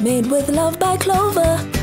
Made with love by Clover.